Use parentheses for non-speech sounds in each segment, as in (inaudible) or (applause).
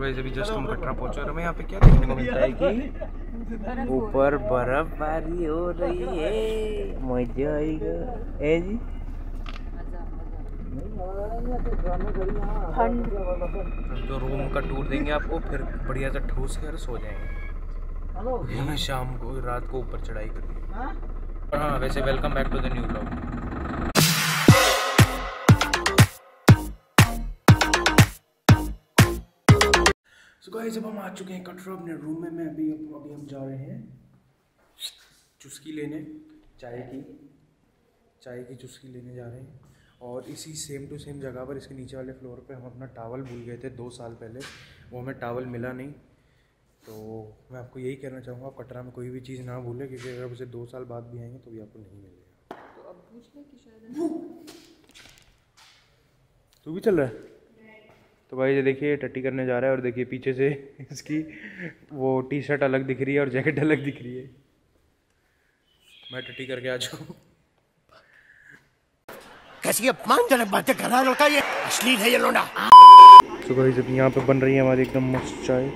Guys अभी just हम कटरा पहुँचे और हमें यहाँ पे क्या देखने को मिलता है कि ऊपर बर्फबारी हो रही है। मज़ा आएगा। ए जी? तो रूम का टूर देंगे आपको फिर बढ़िया सा ठूस कर सो जाएँगे। हमें शाम को रात को ऊपर चढ़ाई करनी। हाँ? वैसे welcome back to the new blog so guys अब हम आ चुके हैं कटरा अपने रूम में। मैं अभी अभी हम जा रहे हैं चुस्की लेने चाय की। चाय की चुस्की लेने जा रहे हैं। और इसी सेम टू सेम जगह पर इसके नीचे वाले फ्लोर पे हम अपना टावल भूल गए थे दो साल पहले। वो हमें टावल मिला नहीं। तो मैं आपको यही कहना चाहूँगा आप कटरा में कोई भी चीज़ ना भूलें क्योंकि अगर उसे दो साल बाद भी आएँगे तो भी आपको नहीं मिलेगा। तो अब पूछ लें कि शायद तू भी चल रहा है? तो भाई ये देखिए टट्टी करने जा रहा है और देखिए पीछे से (laughs) इसकी वो टी शर्ट अलग दिख रही है और जैकेट अलग दिख रही है। मैं टट्टी करके आ जाऊँ। कैसी अपमानजनक बातें कर रहा है लड़का ये? अश्लील है ये लोडा तो भाई जब यहाँ पे बन रही है हमारी एकदम मस्त चाय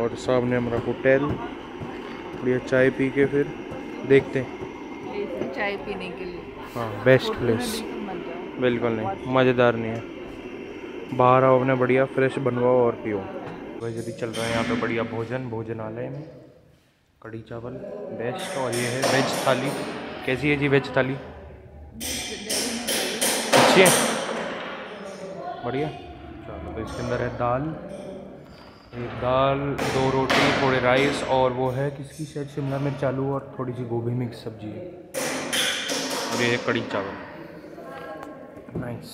और सामने हमारा होटल बढ़िया चाय पी के फिर देखते हैं। चाय पीने के लिए। हाँ बेस्ट प्लेस बिल्कुल नहीं मज़ेदार नहीं है। बाहर आओ, अपने बढ़िया फ्रेश बनवाओ और पियो। भाई अभी चल रहा है यहाँ पे बढ़िया भोजन, भोजनालय में, कढ़ी चावल बेस्ट और ये है वेज थाली। कैसी है जी वेज थाली? अच्छी है? बढ़िया। चलो तो इसके अंदर है दाल। एक दाल, दो रोटी, थोड़े राइस और वो है किसकी शायद शिमला मिर्च, आलू और थोड़ी सी गोभी मिक्स सब्ज़ी। है और ये है कढ़ी चावल। नाइस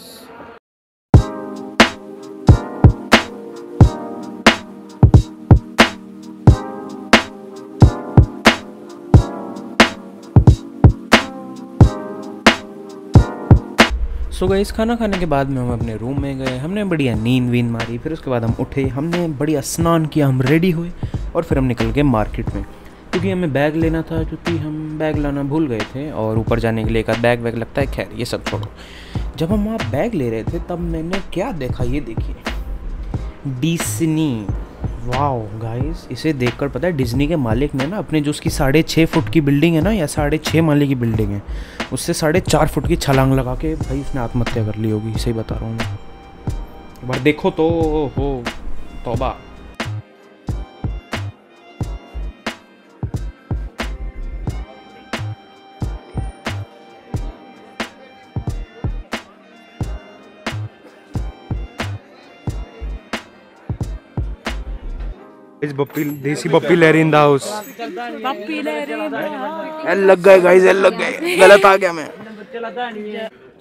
सो इस खाना खाने के बाद में हम अपने रूम में गए, हमने बढ़िया नींद वींद मारी, फिर उसके बाद हम उठे, हमने बढ़िया स्नान किया, हम रेडी हुए, और फिर हम निकल गए मार्केट में। क्योंकि हमें बैग लेना था, क्योंकि हम बैग लाना भूल गए थे, और ऊपर जाने के लिए एक बैग वैग लगता है, खैर, ये सब छोड़ो। जब हम वहाँ बैग ले रहे थे, तब मैंने क्या देखा, ये देखिए। डिस्नी वाओ गाइस इसे देखकर पता है डिज्नी के मालिक ने ना अपने जो उसकी साढ़े छः फुट की बिल्डिंग है ना, या साढ़े छः माले की बिल्डिंग है, उससे साढ़े चार फुट की छलांग लगा के भाई उसने आत्महत्या कर ली होगी, सही बता रहा हूँ मैं। बार देखो तो हो तौबा। इस बप्पी देसी Bappi Lahiri in the house पप्पी ले रही एल लग गए गाइस एल लग गए। गलत आ गया मैं।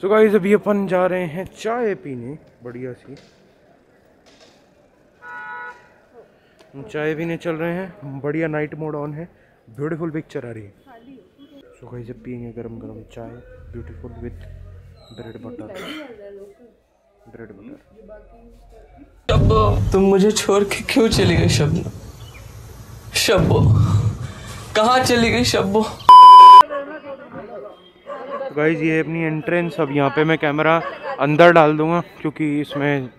सो गाइस अभी अपन जा रहे हैं चाय पीने बढ़िया सी। चाय पीने चल रहे हैं बढ़िया नाइट मोड ऑन है ब्यूटीफुल पिक्चर आ रही है। सो गाइस अब पियेंगे गरम गरम चाय beautiful with bread butter bread butter Shabbo. तुम मुझे छोड़ के क्यों चली गई शब्बो? शब्बो। कहाँ चली गई शब्बो? गाइज़ ये अपनी एंट्रेंस अब यहाँ पे मैं कैमरा अंदर डाल दूँगा क्योंकि इसमें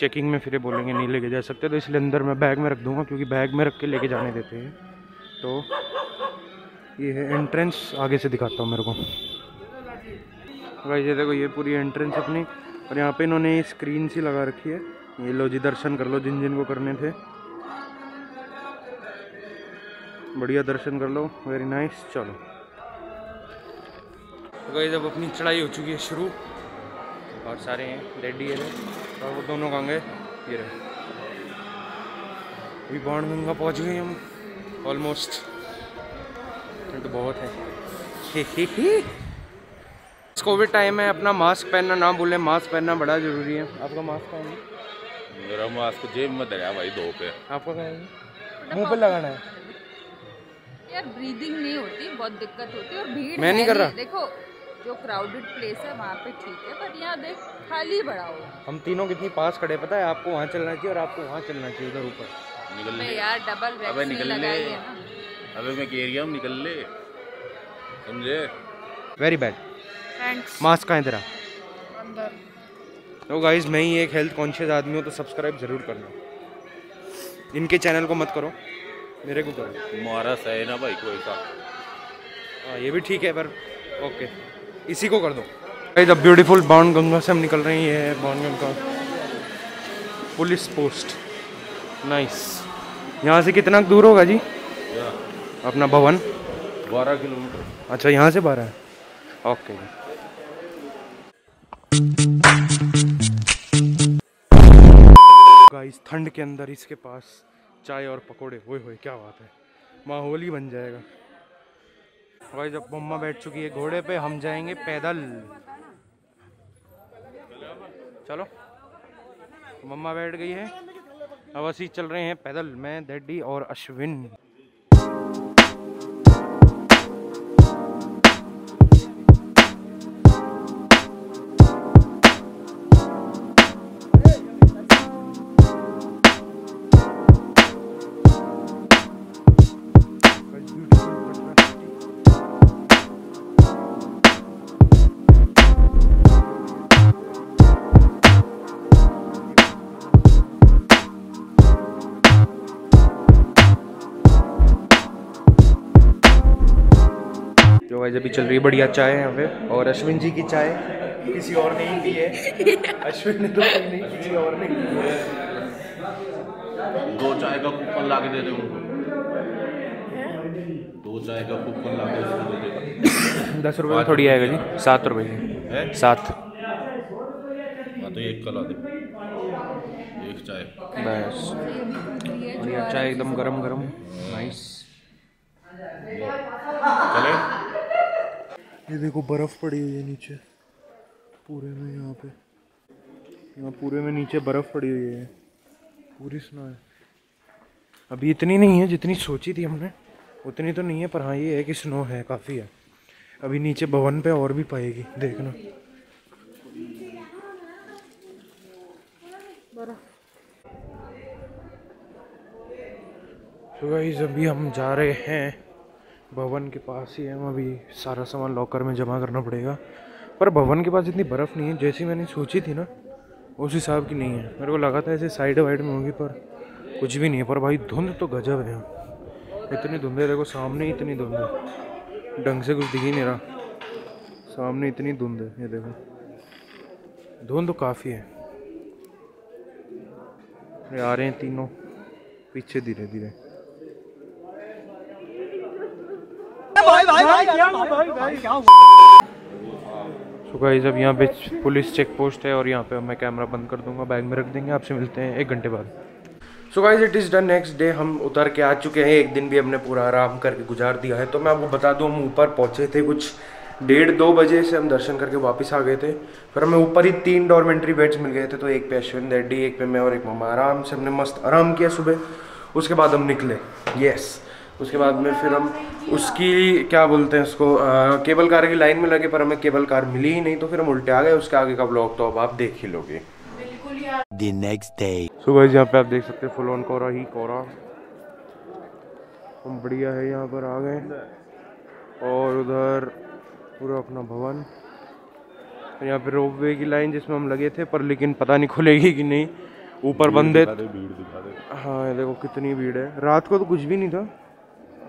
चेकिंग में फिर बोलेंगे नहीं लेके जा सकते तो इसलिए अंदर मैं बैग में रख दूँगा क्योंकि बैग में रख के लेके जाने देते हैं। तो ये है एंट्रेंस आगे से दिखाता हूँ मेरे को। भाई ये देखो ये पूरी एंट्रेंस अपनी। और यहाँ पे इन्होंने स्क्रीन सी लगा रखी है। ये लो जी, दर्शन कर लो जिन जिन को करने थे। बढ़िया दर्शन कर लो वेरी नाइस चलो। गई जब अपनी चढ़ाई हो चुकी है शुरू। और सारे हैं, रेडी है और वो दोनों गए? ये रहे। अभी बाणगंगा पहुँच गए हम ऑलमोस्ट तो बहुत है। (laughs) कोविड टाइम है अपना मास्क पहनना ना भूलें मास्क पहनना बड़ा ज़रूरी है। आपका मास्क कहाँ है? मेरा मास्क जेब में दया भाई दो पे। आपका कहाँ है? मुँह पे लगाना है। यार ब्रीदिंग नहीं होती बहुत दिक्कत होती है और भीड़ मैं नहीं कर रहा। देखो जो क्राउडेड प्लेस है वहाँ पे ठीक है पर यहाँ देख खाली बड़ा हो। हम तीनों कितनी पास खड़े पता है? आपको वहाँ चलना चाहिए और आपको वहाँ चलना चाहिए उधर ऊपर। निकल ले। यार डबल अबे निकल ले। अबे मैं कह रही हूँ निकल ले। समझे? वेरी बैड मास्क कहाँ है तेरा? तो गाइज़ मैं ही एक हेल्थ कॉन्शियस आदमी हूँ तो सब्सक्राइब ज़रूर करना। इनके चैनल को मत करो। मेरे को करो। मारा है ना भाई कोई सा हाँ ये भी ठीक है पर ओके इसी को कर दो। गाइज़ अब ब्यूटीफुल बाउंड गंगा से हम निकल रहे हैं ये है bound Ganga police post nice यहाँ से कितना दूर होगा जी? अपना भवन? बारह किलोमीटर। अच्छा यहाँ से बारह ओके गाइस ठंड के अंदर इसके पास चाय और पकोड़े। होए होए, क्या बात है। माहौल ही बन जाएगा। भाई, जब मम्मा बैठ चुकी है घोड़े पे, हम जाएँगे पैदल। चलो। मम्मा बैठ गई है। अब असी चल रहे हैं पैदल, मैं, डैडी और अश्विन। जो गाइस अभी चल रही है। बढ़िया चाय यहाँ पे। और अश्विन जी की चाय किसी और ने ही पी है। (laughs) अश्विन ने तो नहीं किसी और ने है। दो चाय का कूपन ला के दे दे उनको। दो चाय का कूपन ला के दे दे। (coughs) दस रुपये में थोड़ी आएगा जी। सात रुपये की। सात। हाँ तो एक का ला दे। एक चाय। बस। बढ़िया चाय एकदम गरम गरम नाइस चले? ये देखो बर्फ़ पड़ी हुई है नीचे। पूरे में यहाँ पे। यहाँ पूरे में नीचे बर्फ़ पड़ी हुई है। पूरी स्नो है। अभी इतनी नहीं है जितनी सोची थी हमने। उतनी तो नहीं है, पर हाँ ये है कि स्नो है, काफ़ी है। अभी नीचे भवन पे और भी पाएगी, देखना। तो अभी हम जा रहे हैं भवन के पास ही है। अभी सारा सामान लॉकर में जमा करना पड़ेगा। पर भवन के पास इतनी बर्फ़ नहीं है, जैसी मैंने सोची थी ना, उस हिसाब की नहीं है। मेरे को लगा था ऐसे साइड वाइड में होगी, पर कुछ भी नहीं है। पर भाई, धुंध तो गजब है। इतनी धुंध है, देखो, सामने इतनी धुंध है। ढंग से कुछ दिख ही नहीं रहा। सामने इतनी धुंध है, ये देखो। धुंध काफ़ी है। आ रहे हैं तीनों, पीछे धीरे धीरे सो गाइस अब यहाँ पे पुलिस चेक पोस्ट है और यहाँ पे मैं कैमरा बंद कर दूँगा बैग में रख देंगे आपसे मिलते हैं एक घंटे बाद। So guys it is done next day हम उतर के आ चुके हैं एक दिन भी हमने पूरा आराम करके गुजार दिया है। तो मैं आपको बता दूँ हम ऊपर पहुँचे थे कुछ डेढ़ दो बजे से हम दर्शन करके वापस आ गए थे। फिर हमें ऊपर ही तीन डॉर्मेंट्री बेड्स मिल गए थे तो एक पे अश्विन रेड्डी एक पे मैं और एक मामा आराम से हमने मस्त आराम किया सुबह। उसके बाद हम निकले। यस उसके बाद में फिर हम उसकी क्या बोलते हैं उसको अ, केबल कार की लाइन में लगे पर हमें केबल कार मिली ही नहीं तो फिर हम उल्टे आ गए उसके आगे का ब्लॉग तो अब आप देख ही लोगे। The next day. So guys यहाँ पे आप देख सकते हैं फुल ऑन कोरा ही कोरा। हम बढ़िया है यहाँ पर आ गए। और उधर पूरा अपना भवन। यहाँ पे रोप वे की लाइन जिसमें हम लगे थे पर लेकिन पता नहीं खुलेगी कि नहीं। ऊपर बंदे हाँ देखो कितनी भीड़ है। रात को तो कुछ भी नहीं था।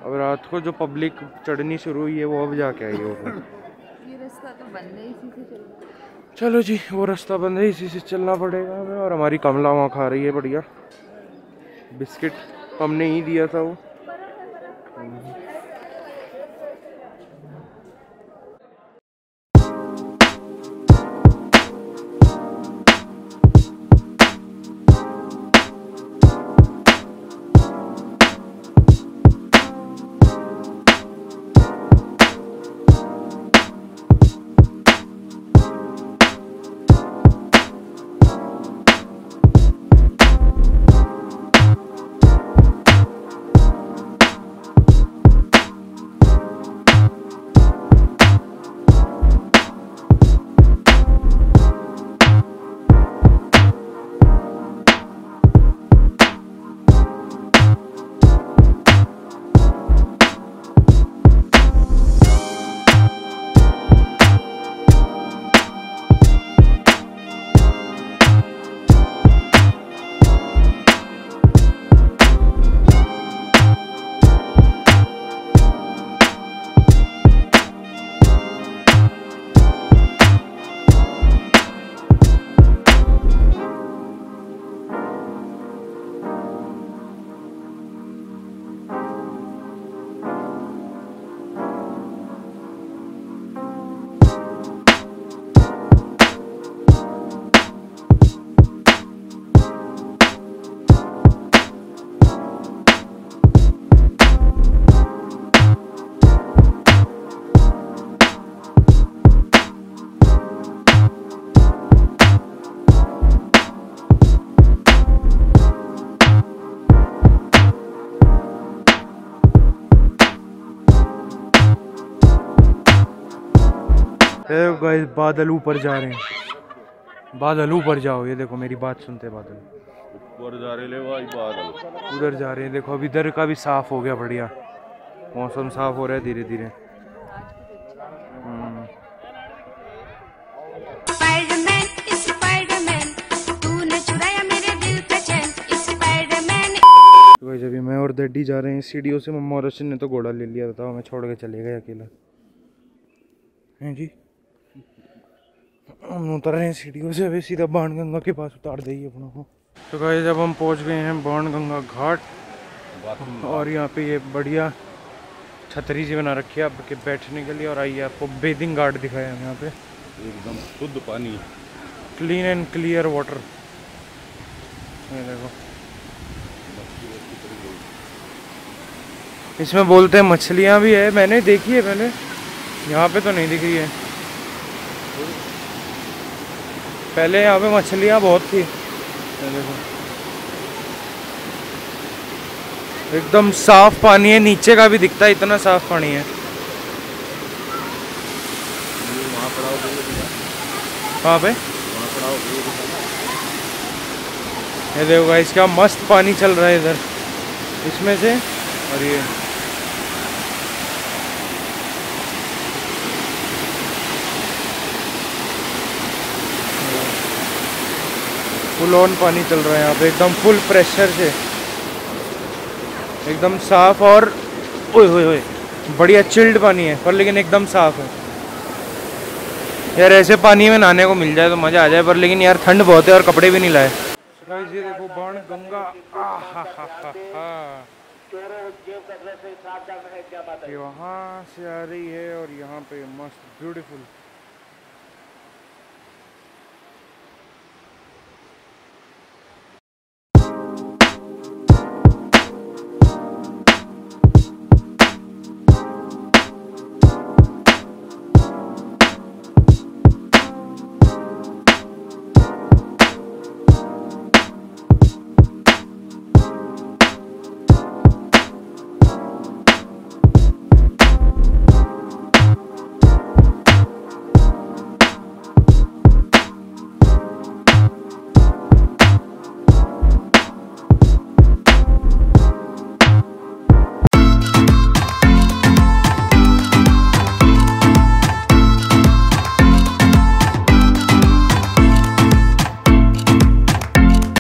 अब रात को जो पब्लिक चढ़नी शुरू हुई है वो अब जाके आई है ऊपर। ये रास्ता तो बंद है इसी से चलो। चलो जी वो रास्ता बंद है इसी से चलना पड़ेगा हमें और हमारी कमला वहाँ खा रही है बढ़िया। बिस्किट हमने ही दिया था वो। गाइस बादल ऊपर जा रहे हैं। बादल ऊपर जाओ ये देखो मेरी बात सुनते बादल। ऊपर जा रहे ले भाई बादल। उधर जा रहे हैं देखो अब इधर का भी साफ़ हो गया बढ़िया। मौसम साफ़ हो रहा है धीरे धीरे स्पाइडरमैन तो गाइस मैं और डैडी जा रहे हैं सीढ़ियों से। मम्मा और रशन ने तो घोड़ा ले लिया बताओ मैं छोड़ के चले गए अकेला। हैं जी? हम उतर रहे हैं सीढ़ियों से अभी सीधा बाण गंगा के पास उतार देंगे अपनों को। तो गाइस जब हम पहुँच गए हैं बाण गंगा घाट। और यहाँ पे ये बढ़िया छतरी सी बना रखी है आपके बैठने के लिए। और आइए आपको बेदिंग गार्ड दिखाया है यहाँ पे। एकदम शुद्ध पानी। क्लीन एंड क्लियर वाटर ये देखो। इसमें बोलते हैं मछलियाँ भी है। मैंने देखी है पहले। यहाँ पे तो नहीं दिख रही है। पहले यहाँ पे मछलियाँ बहुत थी। देखो। एकदम साफ़ पानी है, नीचे का भी दिखता है, इतना साफ़ पानी है। वहाँ पे? ये देखो गाइस क्या मस्त पानी चल रहा है इधर। इसमें से और ये। फुल ऑन पानी चल रहा है यहाँ पे, एकदम फुल प्रेशर से। एकदम साफ़ और ओए होए होए बढ़िया चिल्ड पानी है, पर लेकिन एकदम साफ़ है। यार ऐसे पानी में नहाने को मिल जाए तो मज़ा आ जाए, पर लेकिन यार ठंड बहुत है और कपड़े भी नहीं लाए। ये देखो बाण, गंगा आहाहाहा। ये वहाँ से आ रही है और यहाँ पे मस्त ब्यूटीफुल